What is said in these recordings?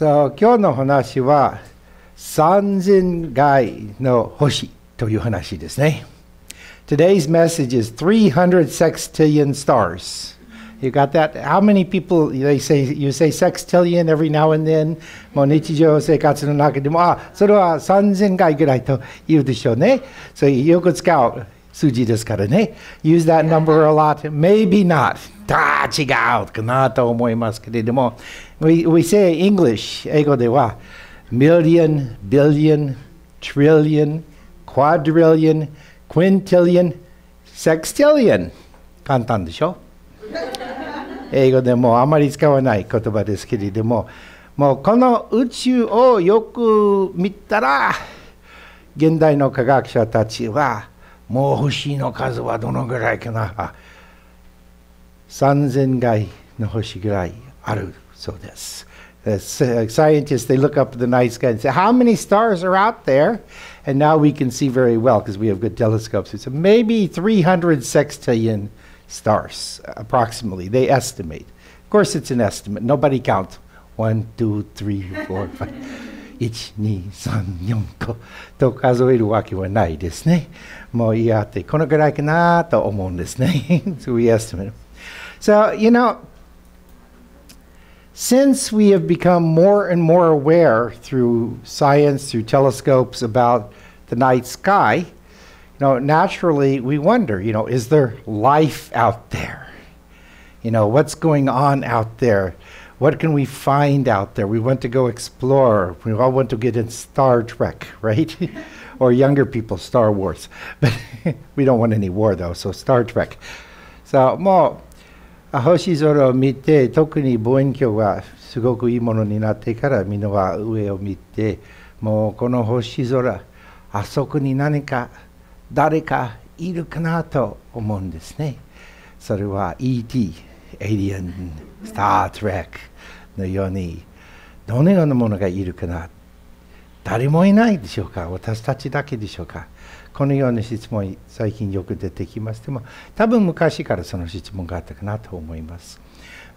So 今日の話は三千外の星という話ですね。Today's message is 300 sextillion stars. You got that? How many people they say you say sextillion every now and then? もう日常生活の中でも、あ、それは3000回ぐらいと言うでしょうね。それよく使う数字ですからね。Use that number a lot. Maybe not. あ違うかなと思いますけれども。We, we say English, 英語では million, billion, trillion, quadrillion, quintillion, sextillion. 簡単でしょ？英語でもあまり使わない言葉ですけれどももうこの宇宙をよく見たら現代の科学者たちはもう星の数はどのぐらいかな？3000回の星ぐらいある。そうです。Uh, scientists they look up at the night sky and say how many stars are out there and now we can see very well because we have good telescopes so maybe 300 sextillion stars approximately they estimate of course it's an estimate nobody counts one two three four five 12345と数えるわけはないですねもういやってこのぐらいかなと思うんですね so we estimate so you know since we have become more and more aware through science, through telescopes about the night sky, you know, naturally we wonder, you know, is there life out there? You know, what's going on out there? What can we find out there? We want to go explore. We all want to get in Star Trek, right? or younger people, Star Wars. But we don't want any war though, so Star Trek. So, もう星空を見て特に望遠鏡がすごくいいものになってからみんなは上を見てもうこの星空あそこに何か誰かいるかなと思うんですね。それは ET エイリアンスター・トレックのようにどのようなものがいるかな誰もいないでしょうか私たちだけでしょうかこのような質問最近よく出てきますでも多分昔からその質問があったかなと思います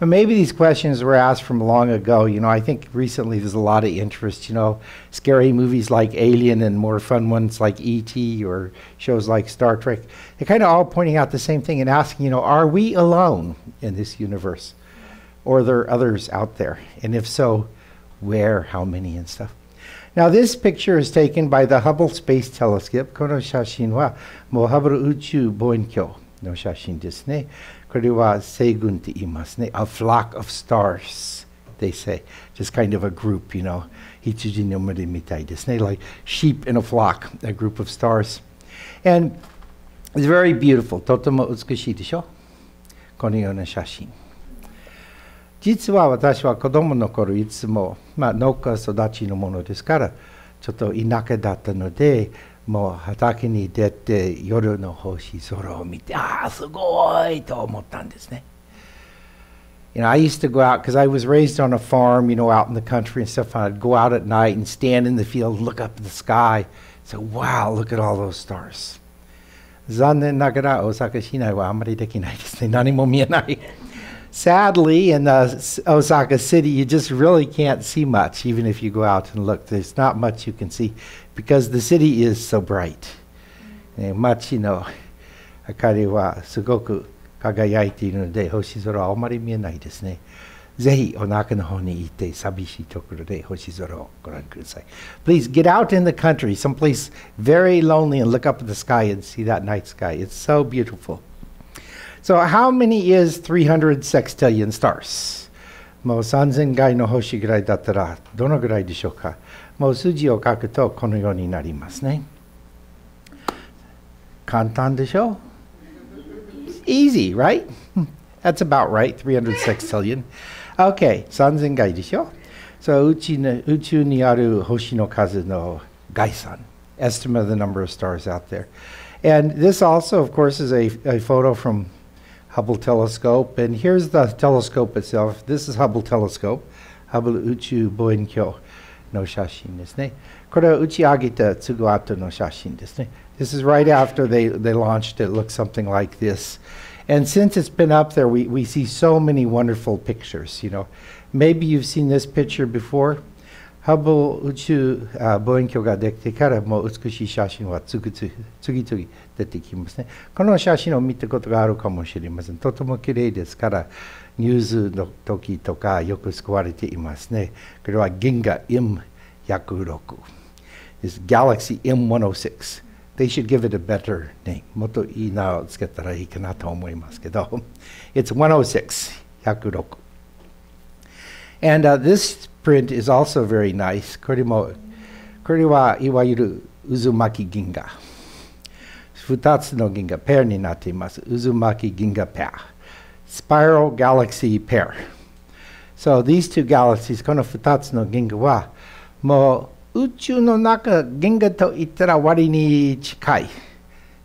Maybe these questions were asked from long ago. You know, I think recently there's a lot of interest. You know, scary movies like Alien and more fun ones like E.T. or shows like Star Trek. They're kind of all pointing out the same thing and asking, you know, are we alone in this universe? Or are there others out there? And if so, where, how many, and stuff. Now, this picture is taken by the Hubble Space Telescope. この写真はもうハブル宇宙望遠鏡の写真ですね。これは星群って言いますね。A flock of stars, they say. Just kind of a group, you know. 羊の群れみたいですね。Like sheep in a flock, a group of stars. And it's very beautiful. とても美しいでしょこのような写真。 実は私は子供の頃いつも、まあ、農家育ちのものですからちょっと田舎だったのでもう畑に出て夜の星空を見てああすごいと思ったんですね。You know, I used to go out because I was raised on a farm, you know, out in the country and stuff. And I'd go out at night and stand in the field, look up at the sky, say, wow, look at all those stars. 残念ながら大阪市内はあんまりできないですね。何も見えない。sadly, in Osaka City, you just really can't see much, even if you go out and look. There's not much you can see because the city is so bright. 街の明かりはすごく輝いているので、星空はあまり見えないですね。ぜひお腹の方に行って寂しいところで星空をご覧ください。Please get out in the country, someplace very lonely, and look up at the sky and see that night sky. It's so beautiful. So, how many is 300 sextillion stars? もう3000回の星ぐらいだったらどのぐらいでしょうかもう数字を書くとこのようになりますね。簡単でしょ Easy, right? That's about right, 300 sextillion. Okay, 3000回でしょ So 宇宙に宇宙にある星の数の概算 estimate of the number of stars out there. And this also, of course, is a, a photo from Hubble telescope. And here's the telescope itself. This is Hubble telescope. Hubble Uchu Boenkyo no shashin desu ne. Kore uchiagita tsuguato no shashin This is right after they, they launched it. Looks something like this. And since it's been up there, we, we see so many wonderful pictures, you know. Maybe you've seen this picture before. Hubble Uchu uh, boinkyo ga dekite kara mo utsukushi shashin wa tsugitsugi. 出てきますね。この写真を見たことがあるかもしれません。とても綺麗ですから、ニュースの時とかよく使われていますね。これは銀河 M106 です。Galaxy M106。They should give it a better name. もっといい名をつけたらいいかなと思いますけど。It's 106, 106. And、uh, this print is also very nice. これも、これはいわゆる渦巻き銀河。2つの銀河、ペアになっています。渦巻き銀河ペア。Spiral Galaxy Pair. So these two galaxies, この2つの銀河は、もう宇宙の中、銀河といったら割に近い。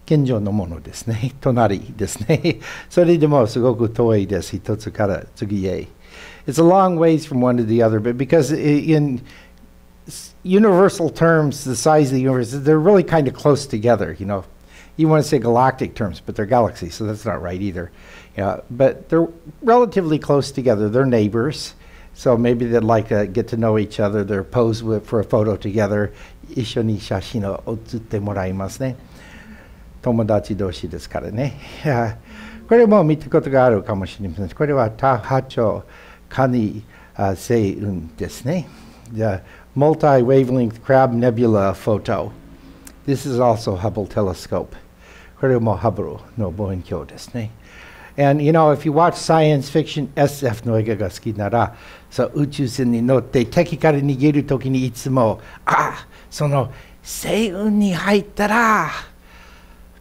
現状のものですね。隣ですね。それでもすごく遠いです。一つから次へ。it's a long ways from one to the other, but because in universal terms, the size of the universe, they're really kind of close together, you know. You want to say galactic terms, but they're galaxies, so that's not right either. Yeah, but they're relatively close together. They're neighbors, so maybe they'd like to get to know each other. They're posed with, for a photo together. 一緒に写真を写ってもらいますね。友達同士ですからね。これも見たことがあるかもしれません。これはタハチョウ。Kani uh, Seun Disney, the multi-wavelength Crab Nebula photo. This is also Hubble telescope. Hubble no Disney. And you know, if you watch science fiction, SF の映画が好きなら、そう宇宙船に乗って敵から逃げるときにいつも、あ、その星雲に入ったら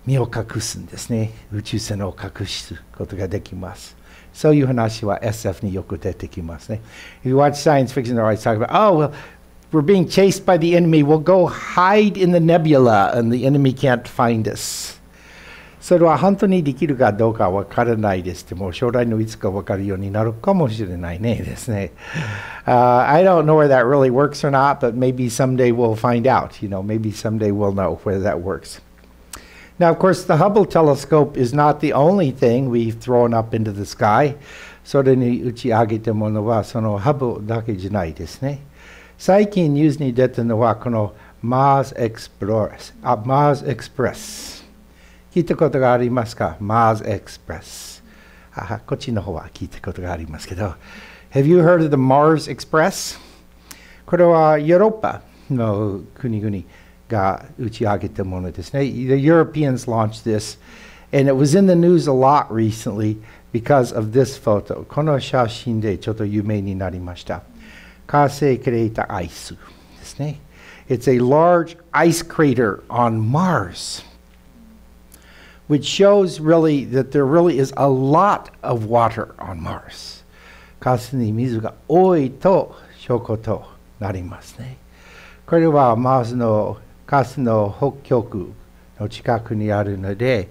身を隠すんですね。宇宙船を隠すことができます。そういう話は SF によく出てきますね。If you watch science fiction, they're always talking about, oh, well, we're being chased by the enemy. We'll go hide in the nebula and the enemy can't find us. それは本当にできるかどうかわからないですでも将来のいつかわかるようになるかもしれないねですね。Uh, I don't know where that really works or not, but maybe someday we'll find out. You know, maybe someday we'll know whether that works. Now, of course, the Hubble telescope is not the only thing we've thrown up into the sky. それに打ち上げたものはその Hubble だけじゃないですね。最近ニュースに出たのはこの Mars Express。あ、Mars Express。聞いたことがありますか ?Mars Express。あこっちの方は聞いたことがありますけど。Have you heard of the Mars Express? これはヨーロッパの国々。が打ち上げたものですね。The Europeans launched this, and it was in the news a lot recently because of this photo. この写真でちょっと有名になりました。火星クレーターアイスですね。It's a large ice crater on Mars, which shows really that there really is a lot of water on Mars. 火星に水が多いと証拠となりますね。これはマースのガスの北極の近くにあるので、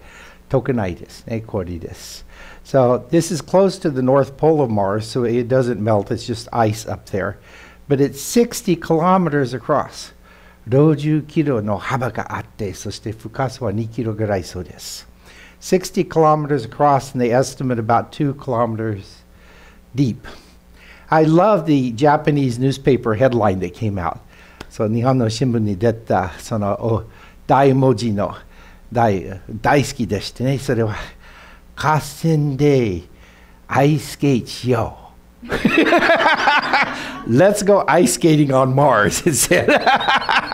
溶けないですね、氷です。So this is close to the North Pole of Mars, so it doesn't melt, it's just ice up there. But it's 60 kilometers across. 60キロの幅があって、そして深さは2キロぐらいそうです。60 kilometers across, and they estimate about 2 kilometers deep. I love the Japanese newspaper headline that came out. そう日本の新聞に出たその大文字の大大好きでしてねそれは河川でアイススケートしよう Let's go ice skating on Mars, it said.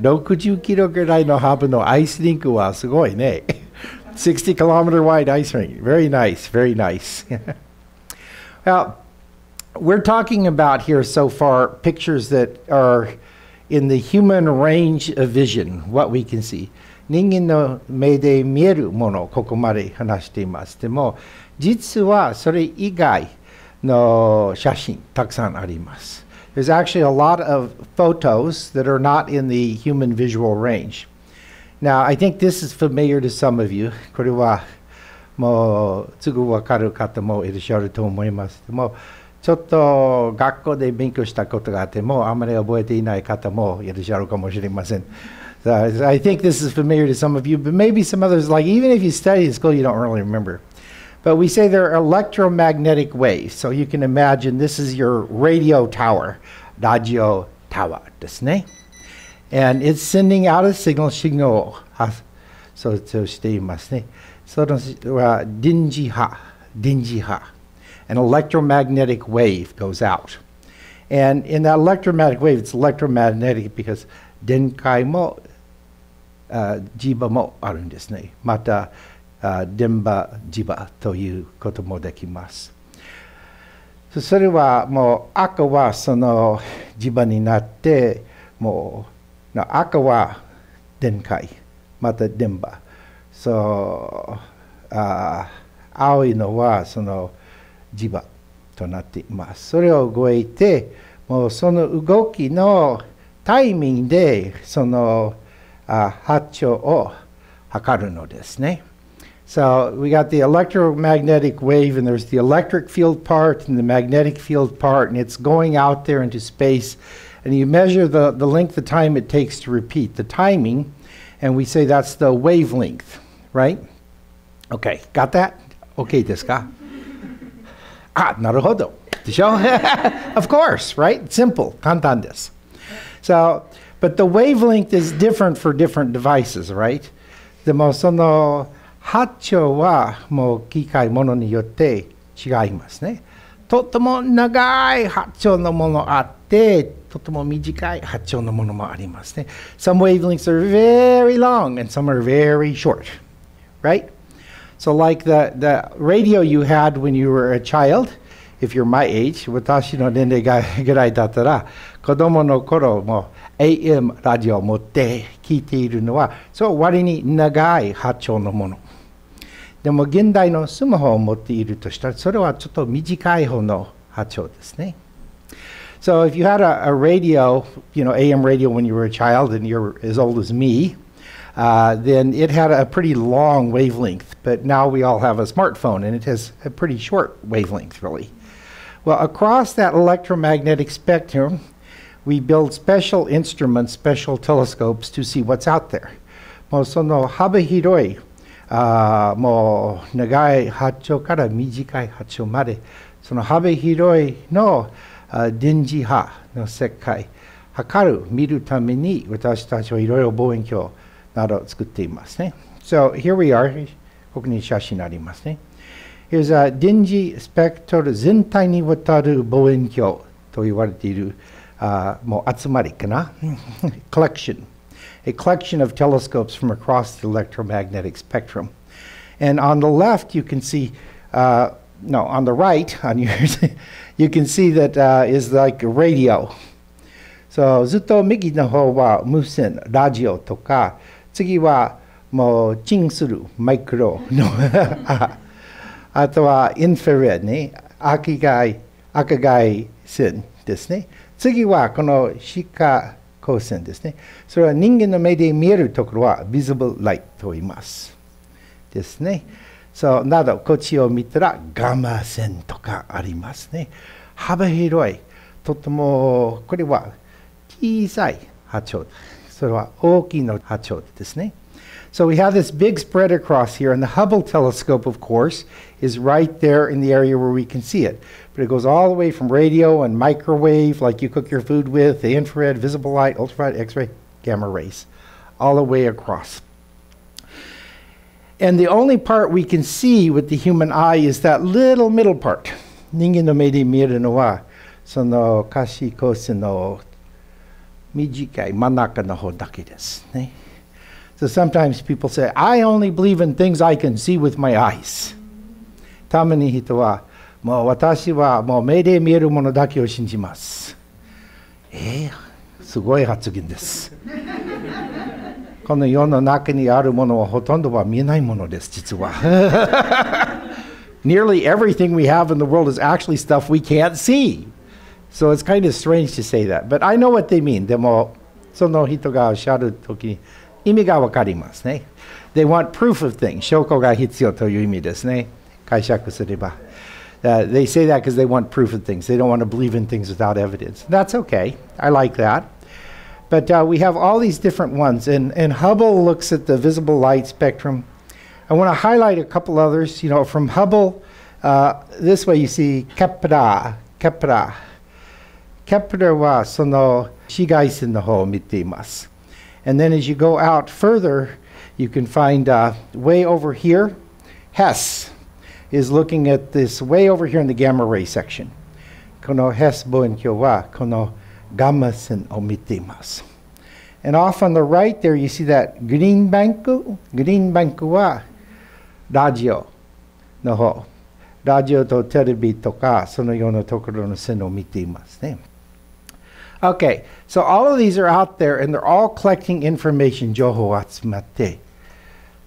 60キロぐらいの幅のアイスリンクはすごいね。60 kilometer wide ice rink. Very nice, very nice. well, we're talking about here so far pictures that are in the human range of vision, what we can see. 人間の目で見えるものをここまで話しています。でも、実はそれ以外の写真たくさんあります。There's actually a lot of photos that are not in the human visual range. Now, I think this is familiar to some of you. これはもうすぐわかる方もいらっしゃると思います。でもちょっと学校で勉強したことがあってもあまり覚えていない方もいらっしゃるかもしれません。So I think this is familiar to some of you, but maybe some others, like even if you study in school, you don't really remember. But we say they're electromagnetic waves. So you can imagine this is your radio tower, radio tower ですね。And it's sending out a signal, 信号をそうとしていますね。そのは電磁波、電磁波。An electromagnetic wave goes out. And in that electromagnetic wave, it's electromagnetic because 電解も、uh, 磁場もあるんですね。また、 uh, 電波磁場ということもできます。それはもう赤はその磁場になってもう赤は電解また電波。そうあ青いのはその磁場となっています。それを動いてもうその動きのタイミングでそのあ波長を測るのですね。So we got the electromagnetic wave, and there's the electric field part and the magnetic field part, and it's going out there into space. And you measure the, the length of time it takes to repeat, the timing, and we say that's the wavelength, right? Okay, got that? Okay, guy. Ah, naruhodo. of course, right? Simple, kantan this. So, but the wavelength is different for different devices, right? The most 8丁はもう機械ものによって違いますね。とっても長い8丁のものあって、とても短い8丁のものもありますね。Some wavelengths are very long and some are very short, right? So like the, the radio you had when you were a child, if you're my age, 私の年齢がぐらいだったら、子供の頃も AM ラジオを持って聞いているのは、そう割に長い波長のもの。でも現代のスマホを持っているとしたら、それはちょっと短い方の波長ですね。So if you had a, a radio, you know, AM radio when you were a child and you're as old as me, uh, then it had a pretty long wavelength. But now we all have a smartphone and it has a pretty short wavelength, really. Well, across that electromagnetic spectrum, we build special instruments, special telescopes to see what's out there. もうその幅広い あもう長い波長から短い波長までその幅広いの電磁波の世界測る見るために私たちはいろいろ望遠鏡などを作っていますね。So here we are ここに写真ありますね。Here's a 電磁スペクトル全体にわたる望遠鏡と言われているあもう集まりかな？Collection a collection of telescopes from across the electromagnetic spectrum. And on the left, you can see, uh, no, on the right, on yours, you can see that uh, is like a radio. So ずっと右の方は無線、ラジオとか、次はもうチンするマイクロのあとはインフラレッドね、赤外、赤外線ですね。次はこの鹿 光線ですね。それは人間の目で見えるところは visible light と言います。ですね。そうなど、こっちを見たらガマ線とかありますね。幅広い。とても、これは小さい波長。それは大きな波長ですね。So we have this big spread across here, and the Hubble telescope, of course, is right there in the area where we can see it. But it goes all the way from radio and microwave, like you cook your food with, the infrared, visible light, ultraviolet, X ray, gamma rays, all the way across. And the only part we can see with the human eye is that little middle part. Ningen no miru no wa, sono kashi kosu no mijikai manaka no hou dake. So sometimes people say, I only believe in things I can see with my eyes. たまに人は、もう私はもう目で見えるものだけを信じます。えー、すごい発言です。この世の中にあるものはほとんどは見えないものです、実は。Nearly everything we have in the world is actually stuff we can't see. So it's kind of strange to say that. But I know what they mean. でも、その人がおっしゃるときに、 意味がわかりますね。They want proof of things. 証拠が必要という意味ですね。解釈すれば。Uh, they say that because they want proof of things. They don't want to believe in things without evidence. That's okay. I like that. But uh, we have all these different ones. And, and Hubble looks at the visible light spectrum. I want to highlight a couple others. You know, from Hubble, uh, this way you see Kepler, Kepler. Kepler はその紫外線の方を見ています。 And then as you go out further, you can find uh, way over here, Hess is looking at this way over here in the gamma ray section. Kono Hess boenkyo wa kono gamma sen omitimas. And off on the right there, you see that green banku, green banku wa radio no ho. Radio to terebi toka sono yo no tokoro no sen omitimas. Okay, so all of these are out there and they're all collecting information 情報を集まって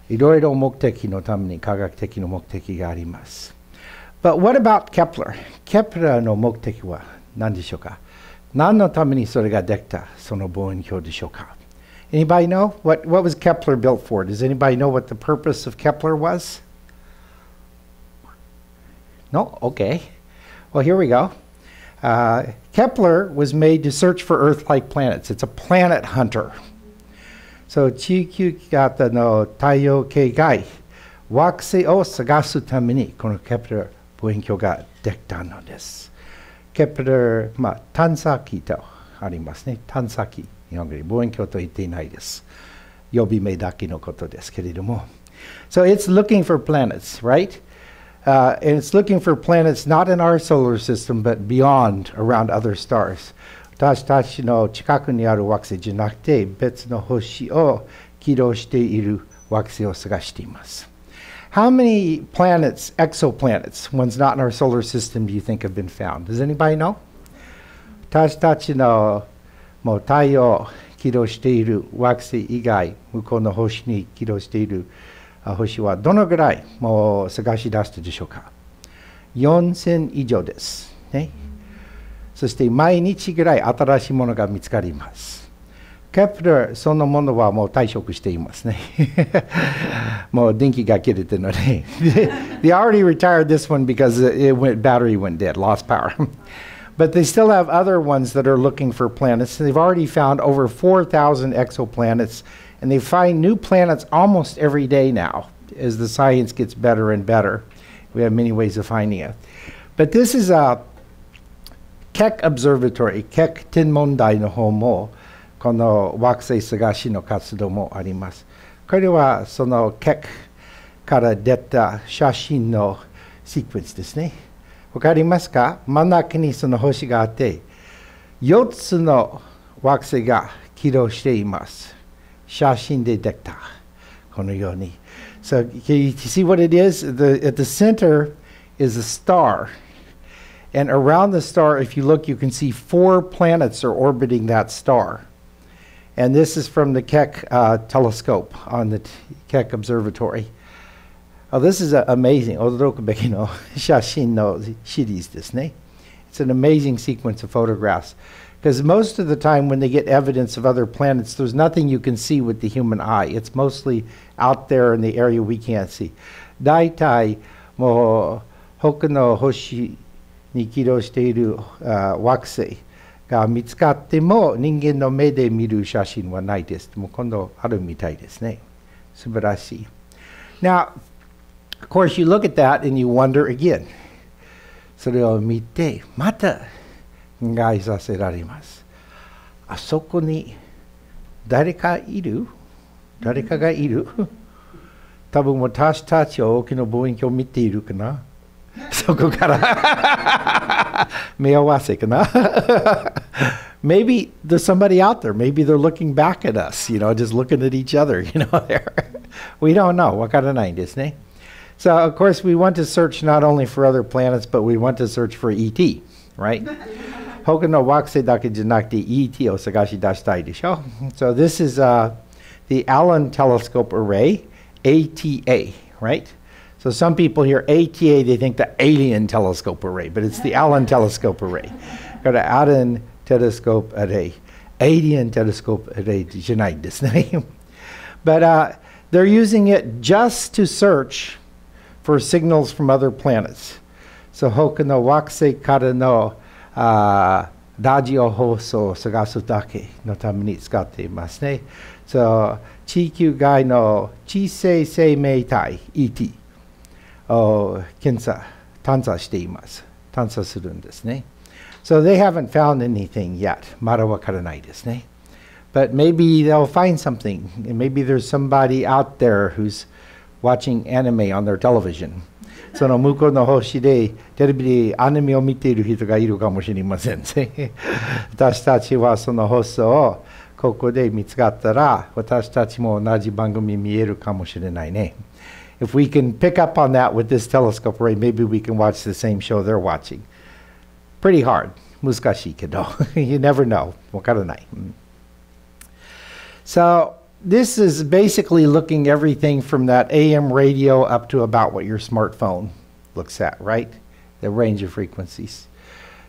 いろいろ目的のために科学的な目的があります。But what about Kepler? Kepler の目的は何でしょうか何のためにそれができたその望遠鏡でしょうか Anybody know? What, what was Kepler built for? Does anybody know what the purpose of Kepler was? No? Okay. Well, here we go. Uh, Kepler was made to search for Earth like planets. It's a planet hunter. So, 地球型の太陽系外、惑星を探すためにこのケプラー望遠鏡ができたのです。ケプラー、まあ、探査機とありますね。探査機。日本語で望遠鏡と言っていないです。呼び名だけのことですけれども。So it's looking for planets, right? Uh, and it's looking for planets not in our solar system, but beyond, around other stars. 私たちの近くにある惑星じゃなくて別の星を起動している惑星を探しています。How many planets, exoplanets, ones not in our solar system, do you think have been found? Does anybody know? 私たちのもう太陽起動している惑星以外、向こうの星に起動している星 星はどのぐらいもう探し出したでしょうか ?4000 以上です。ねそして毎日ぐらい新しいものが見つかります。ケプラーそのものはもう退職していますね。もう電気が切れてるので。they already retired this one because it went, battery went dead, lost power. but they still have other ones that are looking for planets. They've already found over 4,000 exoplanets, and they find new planets almost every day now as the science gets better and better. We have many ways of finding it. But this is a Keck Observatory, Keck 天文台の方もこの惑星探しの活動もあります。これはその Keck から出た写真のシークエンスですね。わかりますか真ん中にその星があって、4つの惑星が起動しています。 Shashin Dedekta, konoyoni. So can you see what it is? The, at the center is a star. And around the star, if you look, you can see four planets are orbiting that star. And this is from the Keck uh, telescope on the Keck Observatory. Oh, this is uh, amazing. Odorokubeki no Shashin no Shiris ne. It's an amazing sequence of photographs. Because most of the time, when they get evidence of other planets, there's nothing you can see with the human eye. It's mostly out there in the area we can't see. 大体もう他の星に起動している惑星が見つかっても人間の目で見る写真はないです。もう今度あるみたいですね。素晴らしい。Now, of course, you look at that and you wonder again. それを見て、また 考えさせられます。あそこに誰かいる誰かがいる多分私たちは大きな望遠鏡を見ているかなそこから目合わせかな Maybe there's somebody out there. Maybe they're looking back at us, you know, just looking at each other, you know, there. we don't know. わからないんですね。So, of course, we want to search not only for other planets, but we want to search for ET, right? 他の惑星だけじゃなくて ET を探し出したいでしょ So this is uh, the Allen Telescope Array, ATA, right? So some people hear ATA, they think the Alien Telescope Array, but it's the Allen Telescope Array. Got an Allen Telescope Array. Alien Telescope Array じゃないですね。but uh, they're using it just to search for signals from other planets. So 他の惑星からの、uh, ラジオ放送を探すだけのために使っていますね。そう地球外の小さい生命体 ET を検査、探査しています。探査するんですね。So they haven't found anything yet. まだわからないですね。But maybe they'll find something. Maybe there's somebody out there who's watching anime on their television. その向こうの星でテレビでアニメを見ている人がいるかもしれませんね。私たちはその放送をここで見つかったら私たちも同じ番組見えるかもしれないね。If we can pick up on that with this telescope array, maybe we can watch the same show they're watching. Pretty hard. 難しいけど。you never know. わからない。So this is basically looking everything from that AM radio up to about what your smartphone looks at, right? The range of frequencies.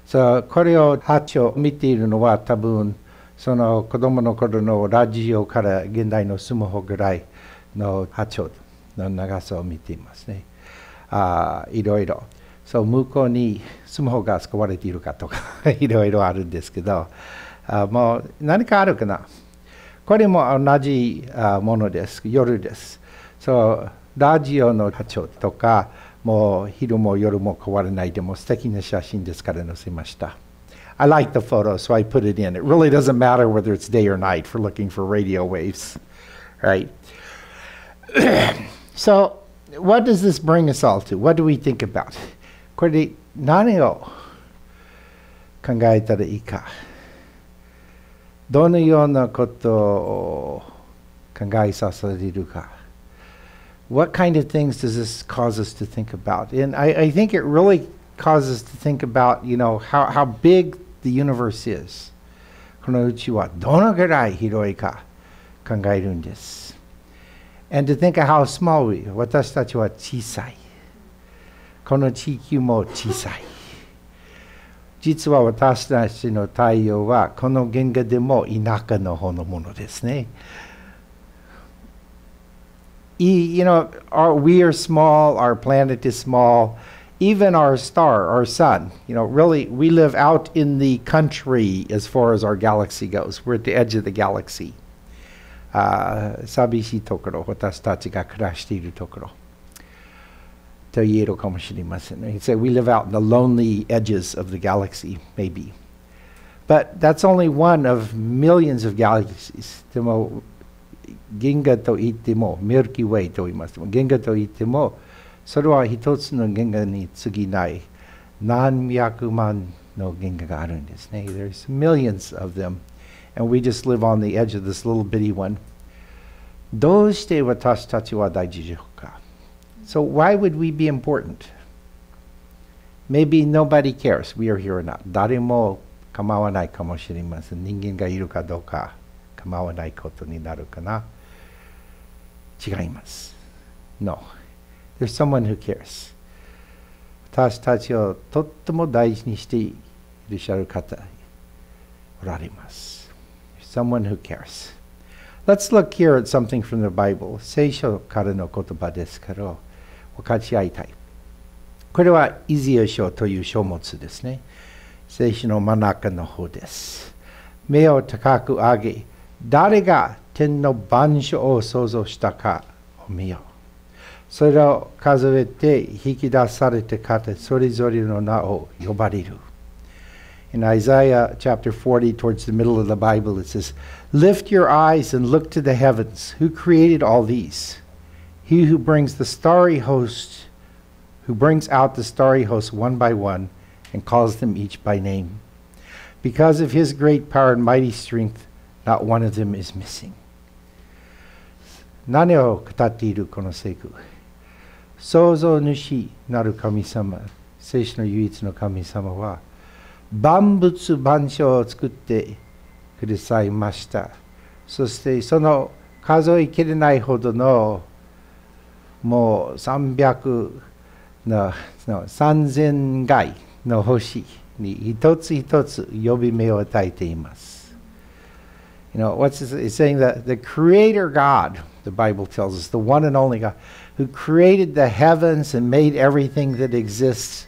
So これを8を見ているのは多分その子供の頃のラジオから現代のスマホぐらいの波長の長さを見ていますね。あいろいろ。そう向こうにスマホが使われているかとかいろいろあるんですけどあもう何かあるかな これも同じものです。夜です。そう、ラジオの波長とか、もう昼も夜も変わらないでも素敵な写真ですから載せました。I like the photo, so I put it in. It really doesn't matter whether it's day or night for looking for radio waves, right? so, what does this bring us all to? What do we think about? これで何を考えたらいいか。どのようなことを考えさせれるか。What kind of things does this cause us to think about? And I, I think it really causes us to think about, you know, how, how big the universe is. この宇宙はどのぐらい広いか考えるんです。And to think of how small we 私たちは小さい。この地球も小さい。 実は私たちの太陽はこの原画でも田舎の方のものですね。You know, our, we are small, our planet is small, even our star, our sun. You know, really, we live out in the country as far as our galaxy goes. We're at the edge of the galaxy. 寂しいところ、私たちが暮らしているところ。to Yero Kamoshirimasen. He said, We live out in the lonely edges of the galaxy, maybe. But that's only one of millions of galaxies. でも、銀河と言っても、ミルキーウェイと言います。銀河と言っても、それは一つの銀河に過ぎない何百万の銀河があるんですね。There's millions of them. And we just live on the edge of this little bitty one. どうして私たちは大事でしょうか so why would we be important? Maybe nobody cares we are here or not. 誰も構わないかもしれません。人間がいるかどうか構わないことになるかな。違います。No. There's someone who cares. 私たちをとっても大事にしていらっしゃる方おられます。Someone who cares. Let's look here at something from the Bible. 聖書からの言葉ですけど、 分かち合いたい。これはイズヤ書という書物ですね。聖書の真ん中の方です。目を高く上げ、誰が天の万象を創造したかを見よう。それを数えて引き出されて方それぞれの名を呼ばれる。In Isaiah chapter 40, towards the middle of the Bible, it says, Lift your eyes and look to the heavens. Who created all these? He who brings the starry host, who brings out the starry host one by one and calls them each by name. Because of his great power and mighty strength, not one of them is missing. 何を語っているこの聖句創造主なる神様聖書の唯一の神様は万物万象を作ってくださいましたそしてその数えきれないほどの もう300の3000回の星に一つ一つ呼び目を与えています。You know, what's this? It's saying that the Creator God, the Bible tells us, the one and only God, who created the heavens and made everything that exists,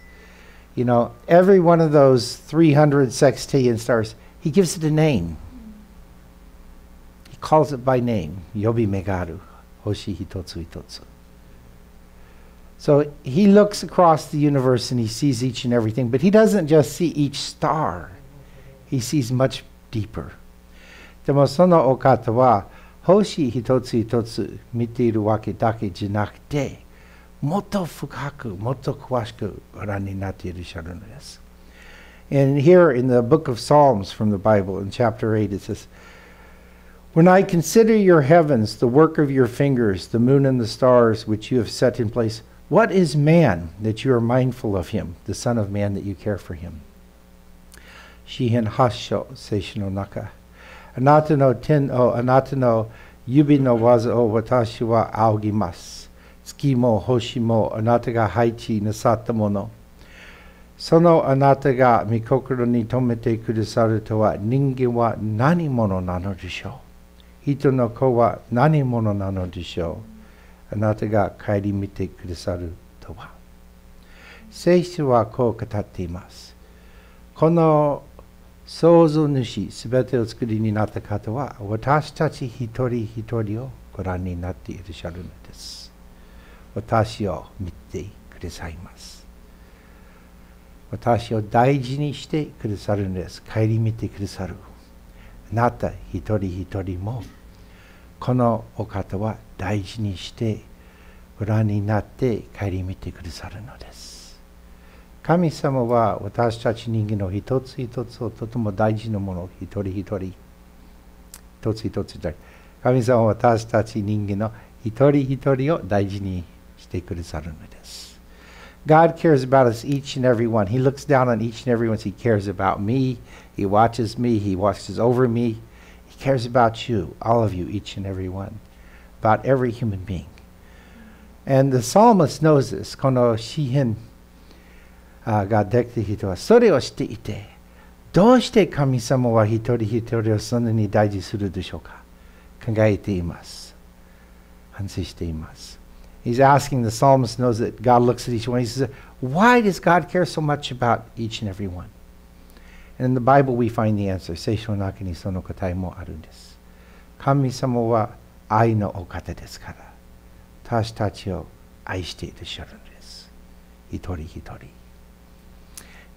You know, every one of those 300 sextillion stars, he gives it a name. He calls it by name. Yobi Megaru, Hoshi Hitotsu Hitotsu. So he looks across the universe and he sees each and everything, but he doesn't just see each star. He sees much deeper. でもそのお方は星一つ一つ見ているわけだけじゃなくて、もっと深く、もっと詳しくご覧になっていらっしゃるのです。And here in the book of Psalms from the Bible, in chapter 8, it says, When I consider your heavens, the work of your fingers, the moon and the stars which you have set in place, what is man that you are mindful of him, the Son of Man that you care for him? Shihin Hasho Seishino Naka. Anatano Tin O Anatano Yubi no Waza O Watashi wa Aogimas. Tsukimo Hoshimo Anata ga Haichi Nasatamono. Sono anata ga mikokoro ni tomete kudesaru to wa ningen wa nani mono nano desho. Hito no ko wa nani mono nano desho. あなたが顧みてくださるとは聖書はこう語っています。この創造主、すべてを作りになった方は、私たち一人一人をご覧になっていらっしゃるのです。私を見てくださいます。私を大事にしてくださるのです。顧みてくださる。あなた一人一人も、このお方は大事にしてご覧になって顧みてくださるのです。神様は私たち人間の一つ一つをとても大事なもの、一人一人、一つ一つ神様は私たち人間の一人一人を大事にしてくださるのです。God cares about us each and every one. He looks down on each and every one. He cares about me. He watches me. He watches over me. He cares about you, all of you, each and every one, about every human being. And the psalmist knows this. この詩篇ができた人はそれをしていて、どうして神様は一人一人をそんなに大事するでしょうか考えています。反省しています。He's asking, the psalmist knows that God looks at each one. He says, Why does God care so much about each and every one? And in the Bible, we find the answer. 聖書の中にその答えもあるんです。神様は 愛のお方ですから、私たちを愛していらっしゃるんです。一人一人。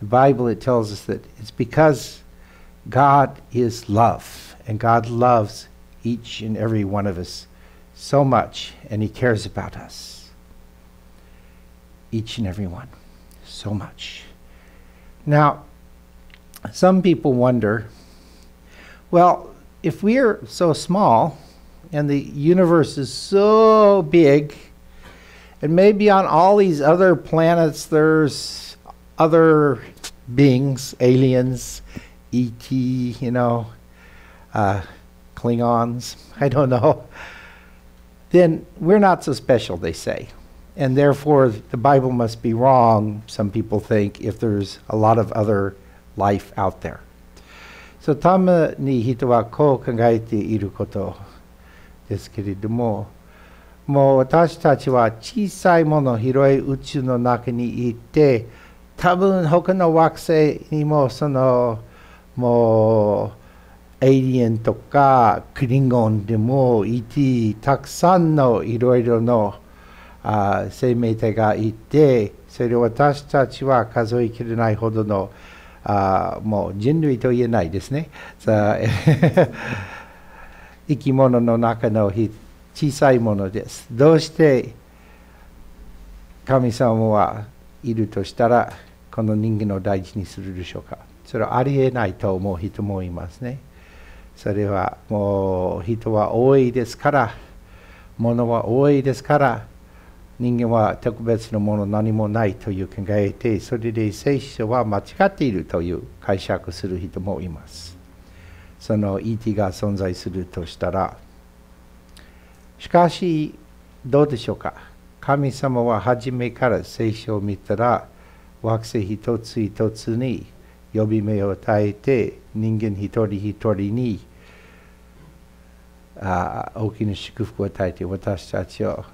the Bible, it tells us that it's because God is love, and God loves each and every one of us so much, and He cares about us. Each and every one, so much. Now, some people wonder well, if we're so small and the universe is so big, and maybe on all these other planets there's other beings, aliens, ET, you know, uh, Klingons, I don't know, then we're not so special, they say. And therefore, the Bible must be wrong, some people think, if there's a lot of other life out there. So, tama ni hito wa ko kangaite iru koto ですけれども、もう私たちは小さいもの広い宇宙の中にいて、多分他の惑星にもそのもうエイリエンとかクリンゴンでもいてたくさんのいろいろのあ生命体がいてそれを私たちは数えきれないほどのあもう人類と言えないですね。生き物の中の小さいものです。どうして神様はいるとしたらこの人間を大事にするでしょうか。それはありえないと思う人もいますね。それはもう人は多いですから物は多いですから人間は特別なもの何もないという考えてそれで聖書は間違っているという解釈する人もいます。その ET が存在するとしたらしかしどうでしょうか？神様は初めから聖書を見たら惑星一つ一つに呼び目を与えて人間一人一人にあ大きな祝福を与えて私たちを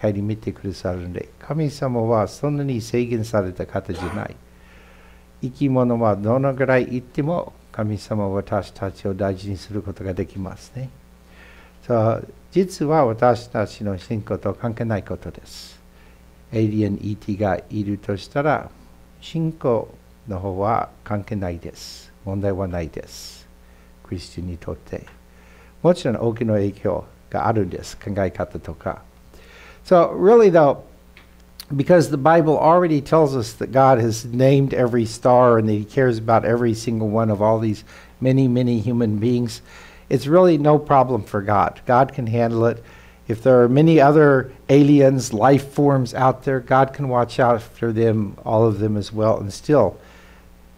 顧みてくださるので神様はそんなに制限された方じゃない。生き物はどのぐらい言っても神様は私たちを大事にすることができますね。そう実は私たちの信仰と関係ないことです。エイリアン ET がいるとしたら、信仰の方は関係ないです。問題はないです。クリスチャンにとって。もちろん大きな影響があるんです。考え方とか。So, really, though, because the Bible already tells us that God has named every star and that He cares about every single one of all these many, many human beings, it's really no problem for God. God can handle it. If there are many other aliens, life forms out there, God can watch out for them, all of them as well, and still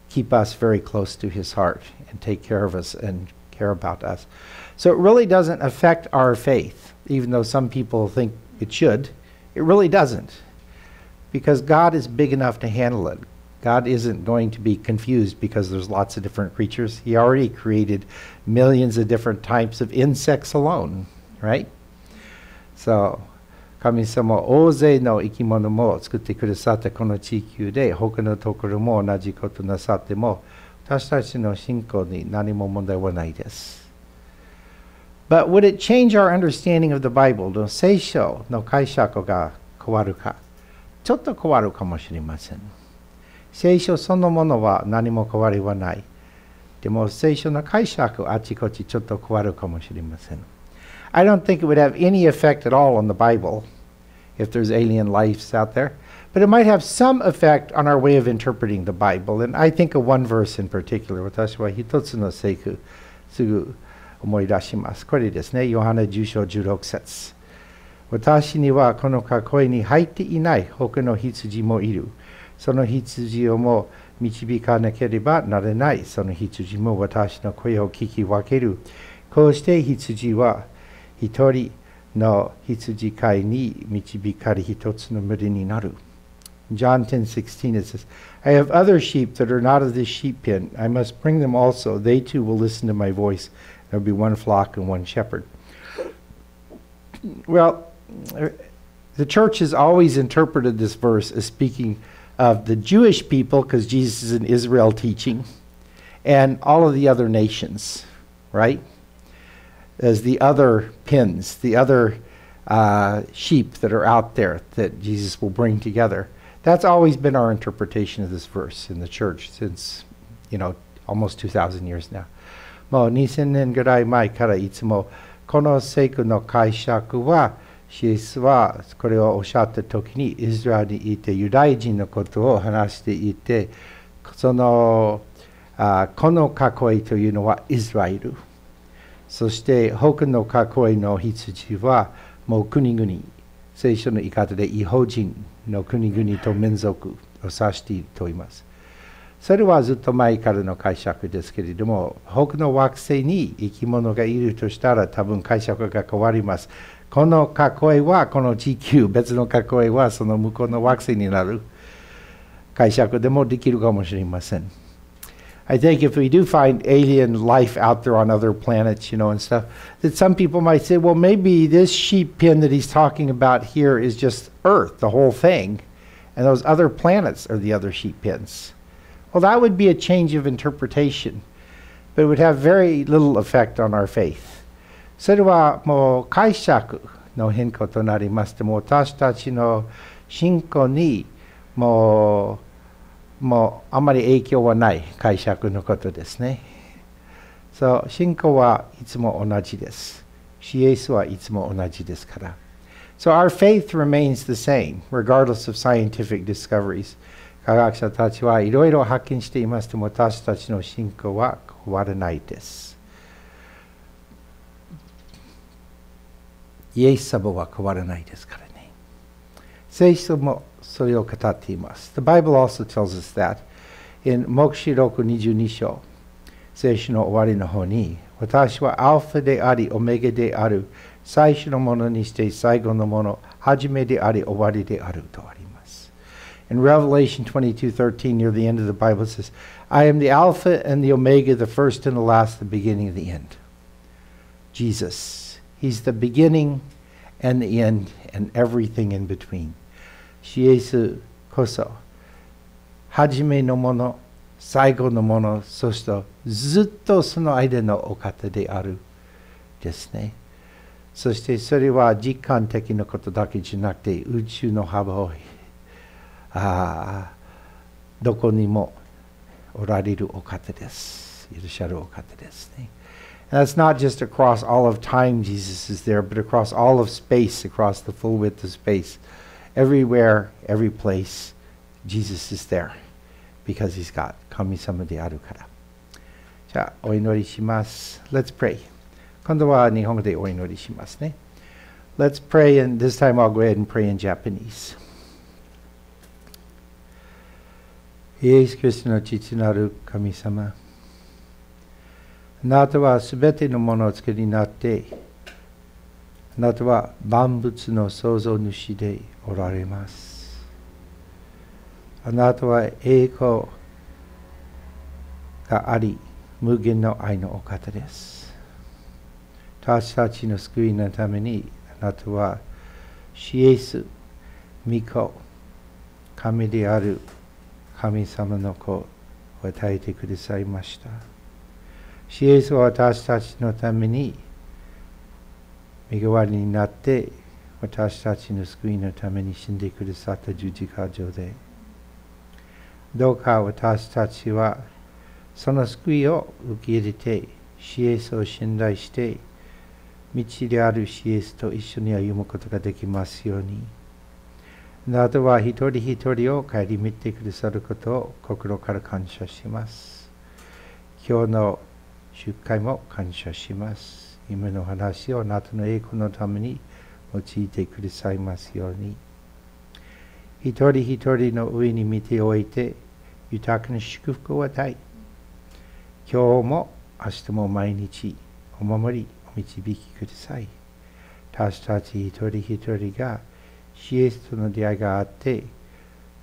keep us very close to His heart and take care of us and care about us. So it really doesn't affect our faith, even though some people think it should. It really doesn't Because God is big enough to handle it. God isn't going to be confused because there's lots of different creatures. He already created millions of different types of insects alone, right? So, 神様は大勢の生き物も作ってくださったこの地球で他のところも同じことなさっても私たちの信仰に何も問題はないです。But would it change our understanding of the Bible? の聖書の解釈が変わるか ちょっと変わるかもしれません。聖書そのものは何も変わりはない。でも聖書の解釈あちこちちょっと変わるかもしれません。I don't think it would have any effect at all on the Bible if there's alien lives out there, but it might have some effect on our way of interpreting the Bible. And I think of one verse in particular. 私は一つの聖句すぐ思い出します。これですね、ヨハネ10章16節。私にはこの囲いに入っていない他の羊もいる。その羊をも導かなければならない。その羊も私の声を聞き分ける。こうして羊は一人の羊飼いに導かれ一つの群れになる。John 10:16 it says, I have other sheep that are not of this sheep pen. I must bring them also. They too will listen to my voice. There will be one flock and one shepherd. Well, the church has always interpreted this verse as speaking of the Jewish people, because Jesus is in Israel teaching, and all of the other nations, right? As the other pins, the other uh, sheep that are out there that Jesus will bring together. That's always been our interpretation of this verse in the church since, you know, almost 2,000 years now. もう2000年ぐらい前からいつもこの聖句の解釈は シエスはこれをおっしゃった時にイスラエルにいてユダヤ人のことを話していてそのあこの囲いというのはイスラエル。そして他の囲いの羊はもう国々聖書の言い方で違法人の国々と民族を指していると言います。それはずっと前からの解釈ですけれども他の惑星に生き物がいるとしたら多分解釈が変わります。この囲いはこの地球、別の囲いはその向こうの惑星になる解釈でもできるかもしれません。I think if we do find alien life out there on other planets, you know, and stuff, that some people might say, well, maybe this sheep pen that he's talking about here is just Earth, the whole thing, and those other planets are the other sheep pens. Well, that would be a change of interpretation, but it would have very little effect on our faith. それはもう解釈の変更となりましても私たちの信仰にもうもうあまり影響はない解釈のことですね。そう、信仰はいつも同じです。シエスはいつも同じですから。So our faith remains the same, regardless of scientific discoveries. 科学者たちはいろいろ発見していますとも私たちの信仰は変わらないです。イエス様は変わらないですからね。聖書もそれを語っています。The Bible also tells us that in 黙示録22章、聖書の終わりの方に、私はアルファであり、オメガである、最初のものにして最後のもの、初めであり、終わりであるとあります。In Revelation 22:13, near the end of the Bible, it says, I am the Alpha and the Omega, the first and the last, the beginning and the end. Jesus. He's the beginning and the end and everything in between. シエスこそ、初めのもの、最後のものそしてずっとその間のお方であるですねそしてそれは実感的なことだけじゃなくて宇宙の幅をあどこにもおられるお方ですいらっしゃるお方ですね And that's not just across all of time Jesus is there, but across all of space, across the full width of space. Everywhere, every place, Jesus is there because he's God. 神様であるから。じゃあ、お祈りします。Let's pray. 今度は日本語でお祈りしますね。Let's pray, and this time I'll go ahead and pray in Japanese. イエス・キリストの父なる神様。 あなたはすべてのものを作りになって、あなたは万物の創造主でおられます。あなたは栄光があり、無限の愛のお方です。私たちの救いのために、あなたは、シエス、御子、神である神様の子を与えてくださいました。シエスは私たちのために身代わりになって私たちの救いのために死んでくださった十字架上でどうか私たちはその救いを受け入れてシエスを信頼して道であるシエスと一緒に歩むことができますように。なたは一人一人を顧みてくださることを心から感謝します。今日の集会も感謝します。今の話をあなたの栄光のために用いてくださいますように。一人一人の上に見ておいて豊かな祝福を与え、今日も明日も毎日お守り、お導きください。私たち一人一人がシエスとの出会いがあって、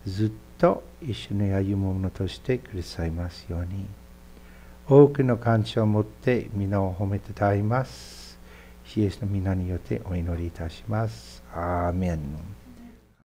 ずっと一緒に歩むものとしてくださいますように。多くの感謝を持って皆を褒めてたいます。イエスの皆によってお祈りいたします。アーメン。